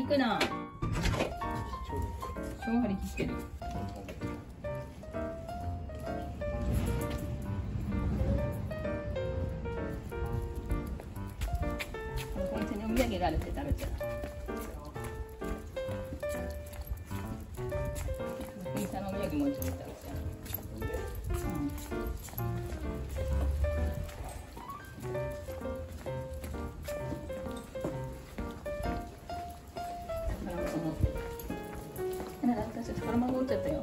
行くな。超張り切ってる。こいつにお土産があるって食べちゃう。福井さんのお土産もうちょっと食べちゃう、ちゃったよ。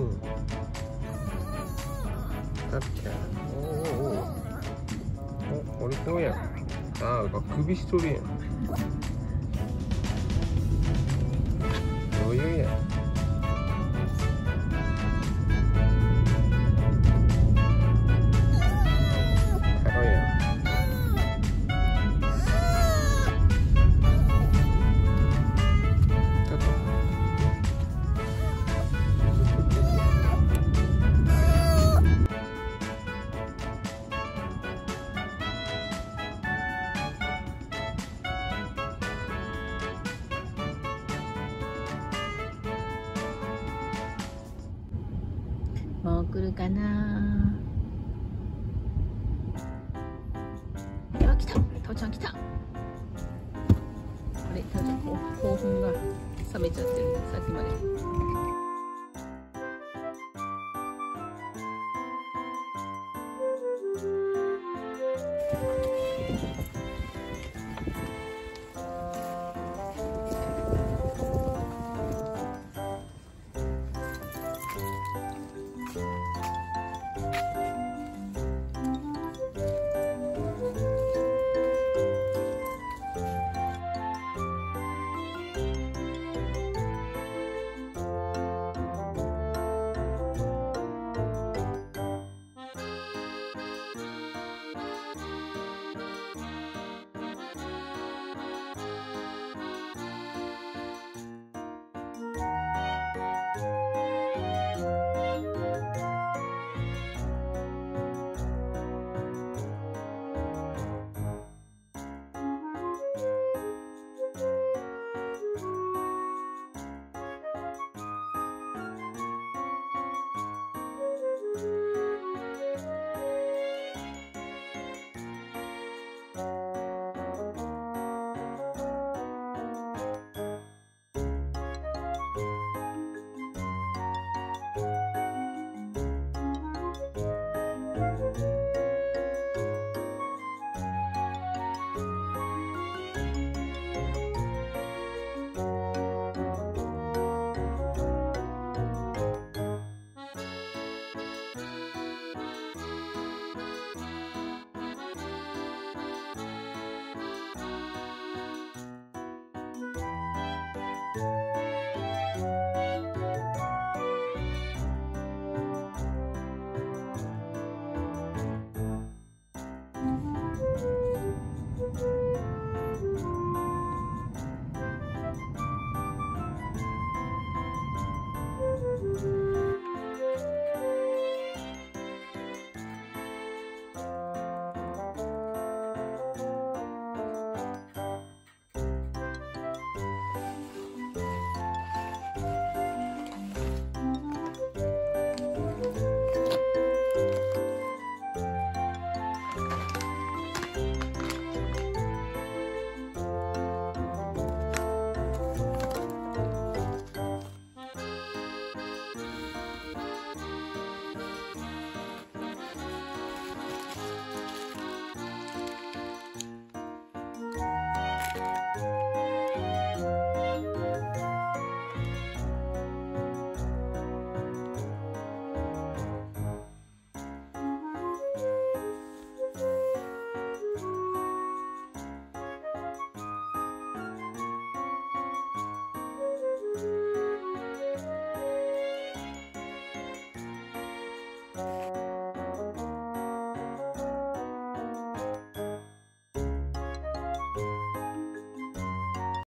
うん。だっけおおおおお俺こうや？んああ首しとるや？もう来るかな。あ、来た。父ちゃん来た。あれ、父ちゃんこう興奮が冷めちゃってる。さっきまで。